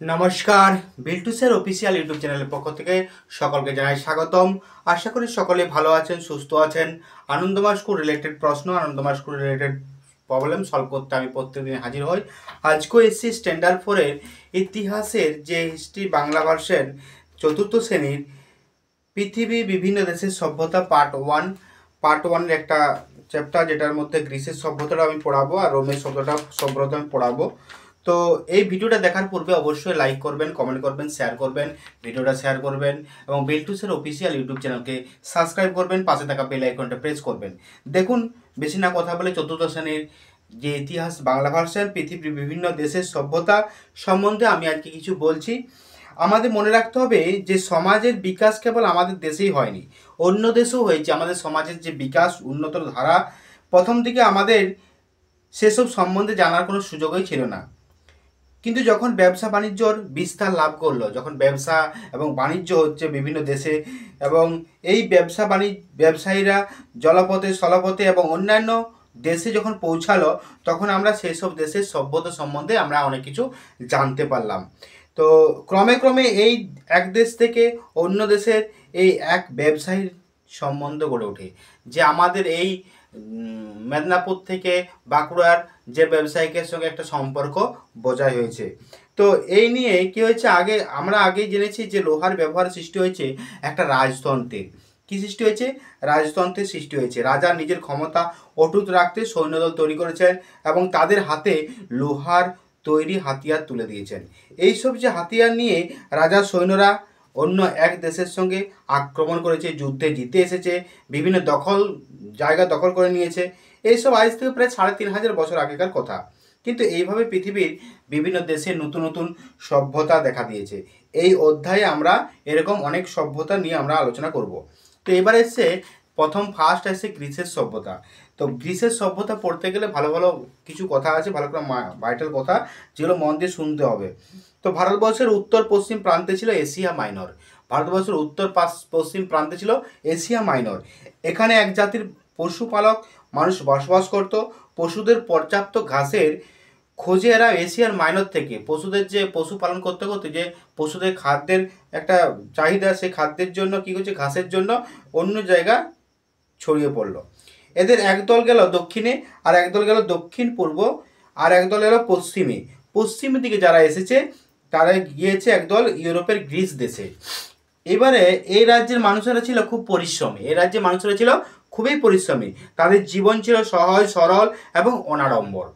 নমস্কার বিল্টুসের official YouTube চ্যানেলের পক্ষ থেকে সকলকে জানাই স্বাগতম। আশা করি সকলে ভালো আছেন, সুস্থ আছেন। আনন্দমা স্কুল রিলেটেড প্রশ্ন আনন্দমা স্কুল রিলেটেড প্রবলেম সলভ করতে আমি প্রত্যেকদিন হাজির হই। আজকেও এসছি স্ট্যান্ডার্ড ফোরের ইতিহাসের যে হিস্ট্রি বাংলা ভার্সন চতুর্থ শ্রেণির পৃথিবী, বিভিন্ন দেশের সভ্যতা পার্ট ওয়ান পার্ট ওয়ানের একটা চ্যাপ্টার যেটার মধ্যে গ্রিসের সভ্যতাটা আমি পড়াবো আর রোমের সভ্যতা সভ্যতা আমি পড়াবো। তো এই ভিডিওটা দেখার পূর্বে অবশ্যই লাইক করবেন কমেন্ট করবেন শেয়ার করবেন, ভিডিওটা শেয়ার করবেন এবং বেলটুসের অফিসিয়াল ইউটিউব চ্যানেলকে সাবস্ক্রাইব করবেন, পাশে থাকা বেল আইকনটা প্রেস করবেন। দেখুন, বেশি না কথা বলে চতুর্থ শ্রেণির যে ইতিহাস, বাংলা ভার্সন, পৃথিবীর বিভিন্ন দেশের সভ্যতা সম্বন্ধে আমি আজকে কিছু বলছি। আমাদের মনে রাখতে হবে যে সমাজের বিকাশ কেবল আমাদের দেশেই হয়নি, অন্য দেশেও হয়েছে। আমাদের সমাজের যে বিকাশ, উন্নত ধারা, প্রথম দিকে আমাদের সেসব সম্বন্ধে জানার কোনো সুযোগই ছিল না। কিন্তু যখন ব্যবসা বাণিজ্যর বিস্তার লাভ করল, যখন ব্যবসা এবং বাণিজ্য হচ্ছে বিভিন্ন দেশে এবং এই ব্যবসা বাণিজ্য, ব্যবসায়ীরা জলপথে, স্থলপথে এবং অন্যান্য দেশে যখন পৌঁছালো, তখন আমরা সেই সব দেশের সভ্যতা সম্বন্ধে আমরা অনেক কিছু জানতে পারলাম। তো ক্রমে ক্রমে এই এক দেশ থেকে অন্য দেশের এই এক ব্যবসায়ীর সম্বন্ধ গড়ে ওঠে, যে আমাদের এই মেদিনীপুর থেকে বাঁকুড়ার যে ব্যবসায়িকের সঙ্গে একটা সম্পর্ক বজায় হয়েছে। তো এই নিয়ে কি হয়েছে, আগে আমরা আগে জেনেছি যে লোহার ব্যবহার সৃষ্টি হয়েছে একটা রাজতন্ত্রের। কি সৃষ্টি হয়েছে? রাজতন্ত্রের সৃষ্টি হয়েছে। রাজা নিজের ক্ষমতা অটুট রাখতে সৈন্যদল তৈরি করেছেন এবং তাদের হাতে লোহার তৈরি হাতিয়ার তুলে দিয়েছেন। এইসব যে হাতিয়ার নিয়ে রাজার সৈন্যরা অন্য এক দেশের সঙ্গে আক্রমণ করেছে, যুদ্ধে জিতে এসেছে, বিভিন্ন দখল, জায়গা দখল করে নিয়েছে। এইসব আজ থেকে প্রায় সাড়ে তিন হাজার বছর আগেকার কথা। কিন্তু এইভাবে পৃথিবীর বিভিন্ন দেশে নতুন নতুন সভ্যতা দেখা দিয়েছে। এই অধ্যায়ে আমরা এরকম অনেক সভ্যতা নিয়ে আমরা আলোচনা করব। তো এবার এসছে প্রথম ফার্স্ট আসছে গ্রিসের সভ্যতা। তো গ্রিসের সভ্যতা পড়তে গেলে ভালো ভালো কিছু কথা আছে, ভালো করে ভাইটাল কথা যেগুলো মন দিয়ে শুনতে হবে। তো ভারতবর্ষের উত্তর পশ্চিম প্রান্তে ছিল এশিয়া মাইনর। ভারতবর্ষের উত্তর পশ্চিম প্রান্তে ছিল এশিয়া মাইনর। এখানে এক জাতির পশুপালক মানুষ বসবাস করত। পশুদের পর্যাপ্ত ঘাসের খোঁজে এরা এশিয়ার মাইনর থেকে। পশুদের যে পশু পালন করতে করতে যে পশুদের খাদ্যের একটা চাহিদা সেই খাদ্যের জন্য, কী করছে? ঘাসের জন্য অন্য জায়গা ছড়িয়ে পড়ল। এদের একদল গেল দক্ষিণে আর একদল গেল দক্ষিণ পূর্ব আর একদল এলো পশ্চিমে। পশ্চিমের দিকে যারা এসেছে, তারা গিয়েছে একদল ইউরোপের গ্রিস দেশে। এবারে এই রাজ্যের মানুষেরা ছিল খুব পরিশ্রমী। এই রাজ্যের মানুষেরা ছিল খুবই পরিশ্রমী। তাদের জীবন ছিল সহজ, সরল এবং অনাড়ম্বর।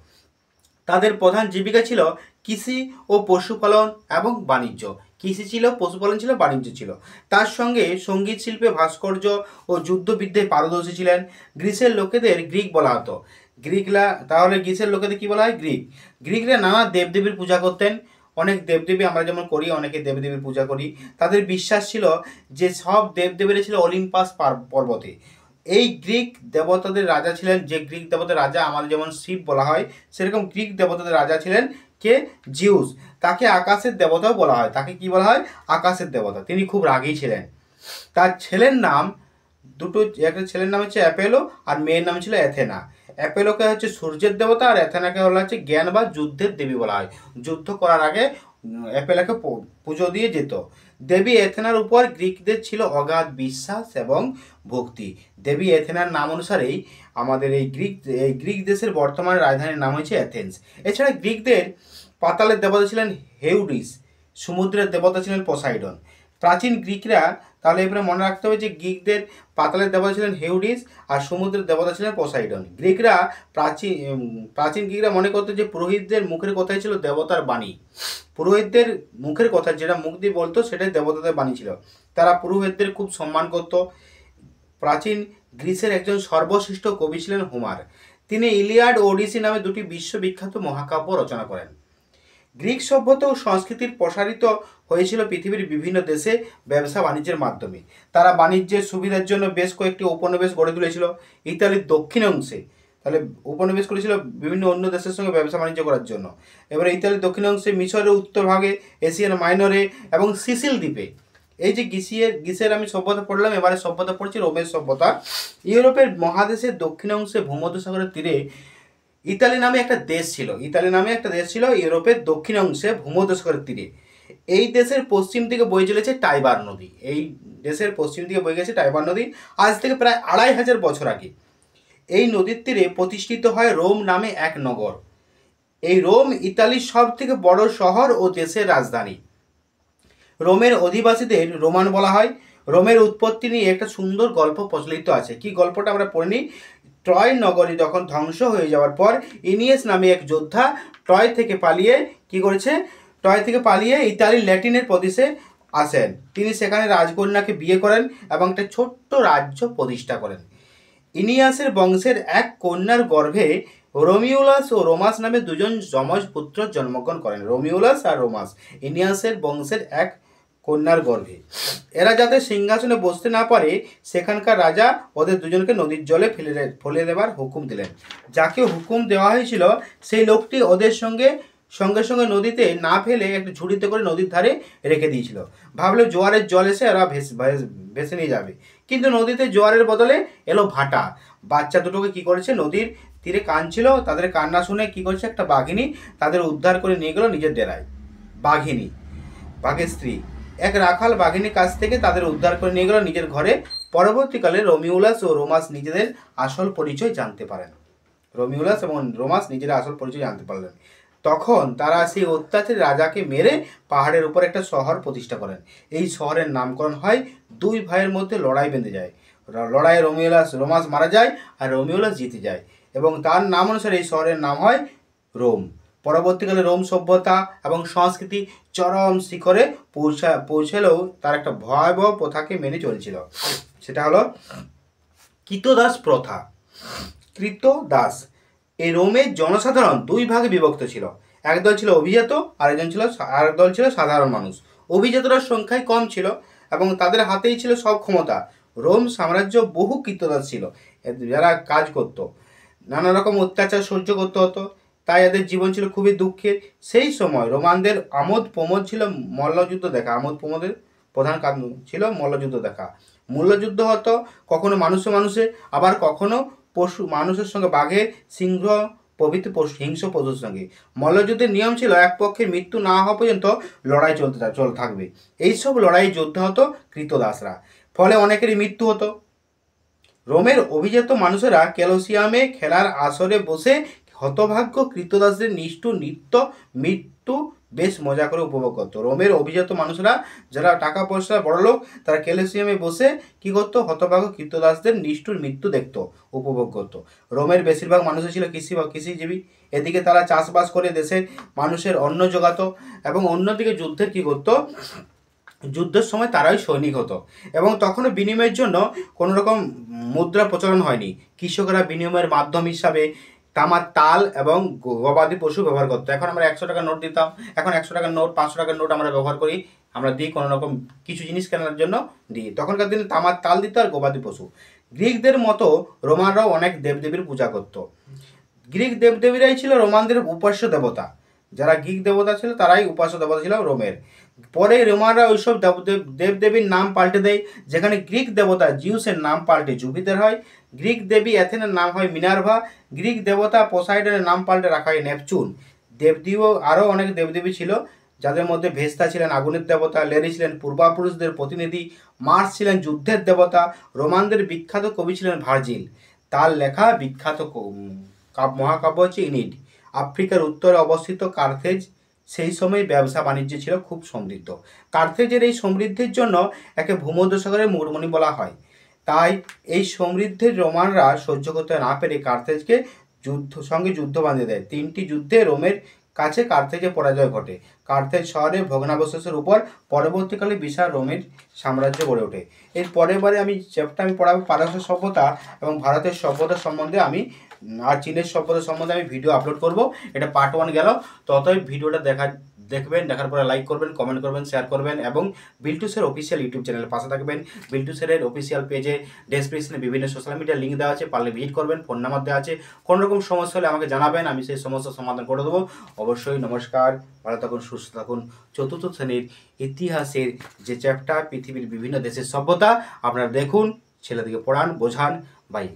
তাদের প্রধান জীবিকা ছিল কৃষি ও পশুপালন এবং বাণিজ্য। কৃষি ছিল? পশুপালন ছিল, বাণিজ্য ছিল। তার সঙ্গে সংগীত শিল্পে ভাস্কর্য ও যুদ্ধবিদ্যায় পারদর্শী ছিলেন। গ্রিসের লোকেদের গ্রিক বলা হতো। গ্রিকরা, তাহলে গ্রিসের লোকেদের কি বলা হয়? গ্রিক। গ্রিকরা নানা দেবদেবীর পূজা করতেন। অনেক দেবদেবী আমরা যেমন করি, অনেকে দেবদেবীর পূজা করি। তাদের বিশ্বাস ছিল যে সব দেবদেবীরা ছিল অলিম্পাস পর্বতে। এই গ্রিক দেবতাদের রাজা ছিলেন যে গ্রিক দেবতার রাজা আমাদের যেমন শিব বলা হয়, সেরকম গ্রিক দেবতাদের রাজা ছিলেন কে? জিউস। তাকে আকাশের দেবতাও বলা হয়। তাকে কি বলা হয়? আকাশের দেবতা। তিনি খুব রাগী ছিলেন। তার ছেলের নাম দুটো, একটা ছেলের নাম হচ্ছে অ্যাপেলো আর মেয়ের নাম ছিল অ্যাথেনা। অ্যাপেলোকে হচ্ছে সূর্যের দেবতা আর অ্যাথেনাকে বলা হচ্ছে জ্ঞান বা যুদ্ধের দেবী বলা হয়। যুদ্ধ করার আগে অ্যাপেলোকে পুজো দিয়ে যেত। দেবী এথেনার উপর গ্রিকদের ছিল অগাধ বিশ্বাস এবং ভক্তি। দেবী এথেনার নাম অনুসারেই আমাদের এই গ্রিক এই গ্রিক দেশের বর্তমান রাজধানীর নাম হয়েছে অ্যাথেন্স এছাড়া গ্রিকদের পাতালের দেবতা ছিলেন হেউডিস, সমুদ্রের দেবতা ছিলেন পসাইডন। প্রাচীন গ্রিকরা তাহলে এবারে মনে রাখতে হবে যে গ্রিকদের পাতালের দেবতা ছিলেন হেউডিস আর সমুদ্রের দেবতা ছিলেন পসাইডন। গ্রিকরা প্রাচীন প্রাচীন গ্রিকরা মনে করতো যে পুরোহিতদের মুখের কথাই ছিল দেবতার বাণী। পুরোহিতদের মুখের কথা, যেটা মুখ দিয়ে বলতো, সেটাই দেবতাদের বাণী ছিল। তারা পুরোহিতদের খুব সম্মান করত। প্রাচীন গ্রিসের একজন সর্বশ্রেষ্ঠ কবি ছিলেন হোমার। তিনি ইলিয়াড ওডিসি নামে দুটি বিশ্ববিখ্যাত মহাকাব্য রচনা করেন। গ্রিক সভ্যতা ও সংস্কৃতির প্রসারিত হয়েছিল পৃথিবীর বিভিন্ন দেশে ব্যবসা বাণিজ্যের মাধ্যমে। তারা বাণিজ্যের সুবিধার জন্য বেশ কয়েকটি উপনিবেশ গড়ে তুলেছিল। ইতালির দক্ষিণ অংশে তাহলে উপনিবেশ করেছিল বিভিন্ন অন্য দেশের সঙ্গে ব্যবসা বাণিজ্য করার জন্য। এবারে ইতালির দক্ষিণ অংশে মিশরের উত্তর ভাগে এশিয়ান মাইনরে এবং সিসিল দ্বীপে। এই যে গ্রিসিয়ের, গ্রিসের আমি সভ্যতা পড়লাম, এবারে সভ্যতা পড়ছি রোমের সভ্যতা। ইউরোপের মহাদেশের দক্ষিণ অংশে ভূমধ্যসাগরের তীরে ইতালি নামে একটা দেশ ছিল। ইতালি নামে একটা দেশ ছিল ইউরোপের দক্ষিণ অংশে ভূমধ্যসাগরের তীরে। এই দেশের পশ্চিম দিকে বয়ে চলেছে টাইবার নদী। এই দেশের পশ্চিম দিকে বয়ে গেছে টাইবার নদী আজ থেকে প্রায় আড়াই হাজার বছর আগে। এই নদীর তীরে প্রতিষ্ঠিত হয় রোম নামে এক নগর। এই রোম ইতালির সব থেকে বড় শহর ও দেশের রাজধানী। রোমের অধিবাসীদের রোমান বলা হয়। রোমের উৎপত্তি নিয়ে একটা সুন্দর গল্প প্রচলিত আছে। কি গল্পটা আমরা পড়ে নিই? ট্রয় নগরী যখন ধ্বংস হয়ে যাওয়ার পর ইনিয়েস নামে এক যোদ্ধা ট্রয় থেকে পালিয়ে কি করেছে? ট্রয় থেকে পালিয়ে ইতালির ল্যাটিনের প্রদেশে আসেন। তিনি সেখানে রাজকন্যাকে বিয়ে করেন এবং একটা ছোট্ট রাজ্য প্রতিষ্ঠা করেন। ইনিয়াসের বংশের এক কন্যার গর্ভে রোমিউলাস ও রোমাস নামে দুজন যমজ পুত্র জন্মগ্রহণ করেন। রোমিউলাস আর রোমাস। ইনিয়াসের বংশের এক কন্যার গর্ভে। এরা যাতে সিংহাসনে বসতে না পারে, সেখানকার রাজা ওদের দুজনকে নদীর জলে ফেলে ফেলে দেবার হুকুম দিলেন। যাকে হুকুম দেওয়া হয়েছিল, সেই লোকটি ওদের সঙ্গে সঙ্গে সঙ্গে নদীতে না ফেলে একটা ঝুড়িতে করে নদীর ধারে রেখে দিয়েছিল। ভাবলো জোয়ারের জল এসে ওরা ভেসে নিয়ে যাবে। কিন্তু নদীতে জোয়ারের বদলে এলো ভাটা। বাচ্চা দুটোকে কি করেছে? নদীর তীরে কাঁদছিল তাদের কান্না শুনে কি করেছে? একটা বাঘিনী তাদের উদ্ধার করে নিয়ে গেল নিজের ডেরায়। বাঘিনী, বাঘের স্ত্রী। এক রাখাল বাঘিনীর কাছ থেকে তাদের উদ্ধার করে নিয়ে গেল নিজের ঘরে। পরবর্তীকালে রোমিউলাস ও রোমাস নিজেদের আসল পরিচয় জানতে পারেন। রোমিউলাস এবং রোমাস নিজেদের আসল পরিচয় জানতে পারলেন। তখন তারা সেই অত্যাচারী রাজাকে মেরে পাহাড়ের উপর একটা শহর প্রতিষ্ঠা করেন। এই শহরের নামকরণ হয় দুই ভাইয়ের মধ্যে লড়াই বেঁধে যায়। লড়াইয়ে রোমিউলাস রোমাস মারা যায় আর রোমিউলাস জিতে যায় এবং তার নাম অনুসারে এই শহরের নাম হয় রোম। পরবর্তীকালে রোম সভ্যতা এবং সংস্কৃতি চরম শিখরে পৌঁছা, পৌঁছলেও তার একটা ভয়াবহ প্রথাকে মেনে চলছিল। সেটা হলো কৃতদাস প্রথা। কৃতদাস এই রোমের জনসাধারণ দুই ভাগে বিভক্ত ছিল। একদল ছিল অভিজাত, আরেকজন ছিল আরেক দল ছিল সাধারণ মানুষ। অভিজাতরা সংখ্যায় কম ছিল এবং তাদের হাতেই ছিল সব ক্ষমতা। রোম সাম্রাজ্য বহু কৃতদাস ছিল। যারা কাজ করত। নানা রকম অত্যাচার সহ্য করতে হতো। তাই এদের জীবন ছিল খুবই দুঃখের। সেই সময় রোমানদের আমোদ প্রমোদ ছিল মল্লযুদ্ধ দেখা। আমোদ প্রমোদের প্রধান কারণ ছিল মল্লযুদ্ধ দেখা। মল্লযুদ্ধ হতো কখনো মানুষে মানুষে, আবার কখনো পশু, মানুষের সঙ্গে বাঘের সিংহ, প্রভৃতি পশু, হিংস্র পশুর সঙ্গে। মল্লযুদ্ধের নিয়ম ছিল এক পক্ষের মৃত্যু না হওয়া পর্যন্ত লড়াই চলতে চল থাকবে। এইসব লড়াই যুদ্ধ হতো কৃতদাসরা। ফলে অনেকেরই মৃত্যু হতো। রোমের অভিজাত মানুষেরা ক্যালোসিয়ামে খেলার আসরে বসে হতভাগ্য কৃতদাসদের নিষ্ঠুর নৃত্য মৃত্যু বেশ মজা করে উপভোগ করতো। রোমের অভিজাত মানুষরা যারা টাকা পয়সা বড়লোক তারা ক্যালোসিয়ামে বসে কি করতো? হতভাগ্য কৃতদাসদের নিষ্ঠুর মৃত্যু দেখতো, উপভোগ করতো। রোমের বেশিরভাগ মানুষই ছিল কৃষি বা কৃষিজীবী। এদিকে তারা চাষবাস করে দেশের মানুষের অন্ন জোগাতো এবং অন্যদিকে যুদ্ধের কি করতো? যুদ্ধের সময় তারাই সৈনিক হতো এবং তখনও বিনিময়ের জন্য কোনো রকম মুদ্রা প্রচলন হয়নি। কৃষকরা বিনিময়ের মাধ্যম হিসাবে তামার তাল এবং গবাদি পশু ব্যবহার করতো। এখন আমরা একশো টাকার নোট দিতাম, এখন একশো টাকার নোট, পাঁচশো টাকার নোট আমরা ব্যবহার করি, আমরা দিই কোনো রকম কিছু জিনিস কেনার জন্য দিই। তখনকার দিনে তামার তাল দিত আর গবাদি পশু। গ্রিকদের মতো রোমানরাও অনেক দেবদেবীর পূজা করত। গ্রিক দেবদেবীরাই ছিল রোমানদের উপাস্য দেবতা। যারা গ্রিক দেবতা ছিল, তারাই উপাস্য দেবতা ছিল রোমের। পরে রোমানরা ওইসব দেবদেব, দেবদেবীর নাম পাল্টে দেয়, যেখানে গ্রিক দেবতা জিউসের নাম পাল্টে জুপিটার হয় গ্রিক দেবী অ্যাথেনের নাম হয় মিনার্ভা। গ্রিক দেবতা পোসাইডনের নাম পাল্টে রাখা হয় নেপচুন। দেবদেবীও আরও অনেক দেবদেবী ছিল, যাদের মধ্যে ভেস্তা ছিলেন আগুনের দেবতা, লেরি ছিলেন পূর্বাপুরুষদের প্রতিনিধি, মার্স ছিলেন যুদ্ধের দেবতা, রোমানদের বিখ্যাত কবি ছিলেন ভার্জিল। তার লেখা বিখ্যাত মহাকাব্য হচ্ছে ইনিড। আফ্রিকার উত্তরে অবস্থিত কার্থেজ, সেই সময় ব্যবসা বাণিজ্য ছিল খুব সমৃদ্ধ। কার্থেজের এই সমৃদ্ধির জন্য একে ভূমধ্যসাগরের মুরমণি বলা হয়। তাই এই সমৃদ্ধের রোমানরা সহ্য করতে না পেরে কার্থেজকে যুদ্ধ, সঙ্গে যুদ্ধ বাঁধে দেয়। তিনটি যুদ্ধে রোমের কাছে কার্থেজে পরাজয় ঘটে। কার্থেজ শহরে ভগ্নাবশেষের উপর পরবর্তীকালে বিশাল রোমের সাম্রাজ্য গড়ে ওঠে। এর পরের বারে আমি চ্যাপ্টার আমি পড়াবো পারস্য সভ্যতা এবং ভারতের সভ্যতা সম্বন্ধে আমি আর চীনের সভ্যতা সম্বন্ধে আমি ভিডিও আপলোড করব। এটা পার্ট ওয়ান গেল। ততই ভিডিওটা দেখা দেখবেন, দেখার পরে লাইক করবেন কমেন্ট করবেন শেয়ার করবেন এবং বিল্টুসের অফিসিয়াল ইউটিউব চ্যানেলের পাশে থাকবেন। বিল্টুসের অফিসিয়াল পেজে ডেসক্রিপশনে বিভিন্ন সোশ্যাল মিডিয়া লিঙ্ক দেওয়া আছে, পারলে ভিজিট করবেন ফোন নাম্বার দেওয়া আছে। কোনো রকম সমস্যা হলে আমাকে জানাবেন, আমি সেই সমস্যার সমাধান করে দেবো। অবশ্যই নমস্কার, ভালো থাকুন, সুস্থ থাকুন। চতুর্থ শ্রেণির ইতিহাসের যে চ্যাপ্টার পৃথিবীর বিভিন্ন দেশের সভ্যতা, আপনারা দেখুন, ছেলেদিকে পড়ান, বোঝান বাই